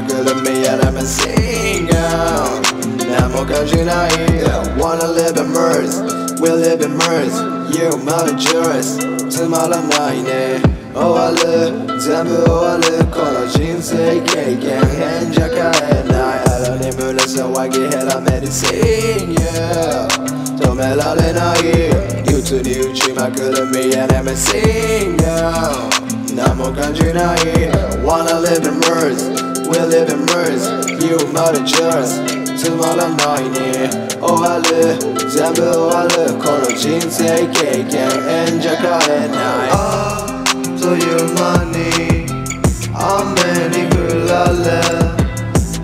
like you me and I'm a single. Now more Kajina here Wanna live in Mars, we live in Mars You my jurors, to my line Oh I live, damn it oh I live Call a jinsei keiken Henjaka and I Hello ni bullet so I get hell I'm Don't me la lena here You. To the uchi my good of me and I'm a single. 何も感じない Wanna live in Mars you managers Tomorrow night, oh I live, Zambu oh I live Koro jeans, AK, and Jaka at night Ah, so your money. I'm many good lala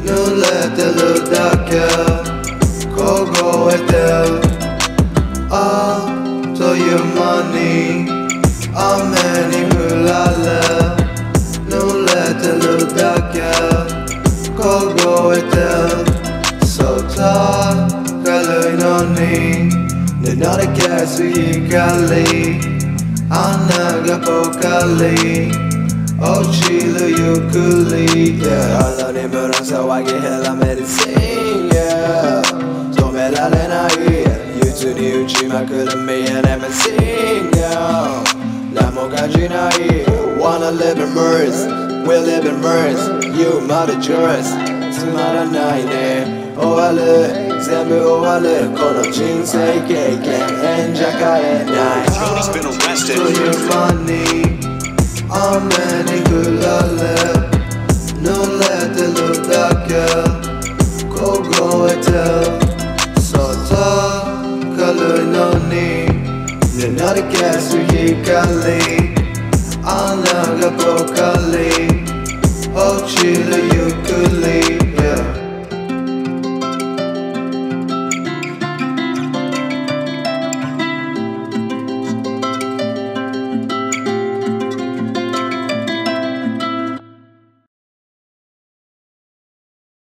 No let the look darker Go go with them Ah, so your money. I'm many no need They're not a gas we gali Anaga pokali Ochilo yukuli Yeah, I love it, but I'm so I get hella medicine, yeah. So me la le na You to the uchi, my good me and I'm a singer Namo kanji na Wanna live in Mars, we live in Mars You managers, tomorrow night, Oh I live, Zambu I live Kono jeans, AK, and Jaka at night Tony's been arrested. So your money. I'm many good lala No let the look darker Go go and tell. So tall, color no need not a gas we kali. Anaga pokali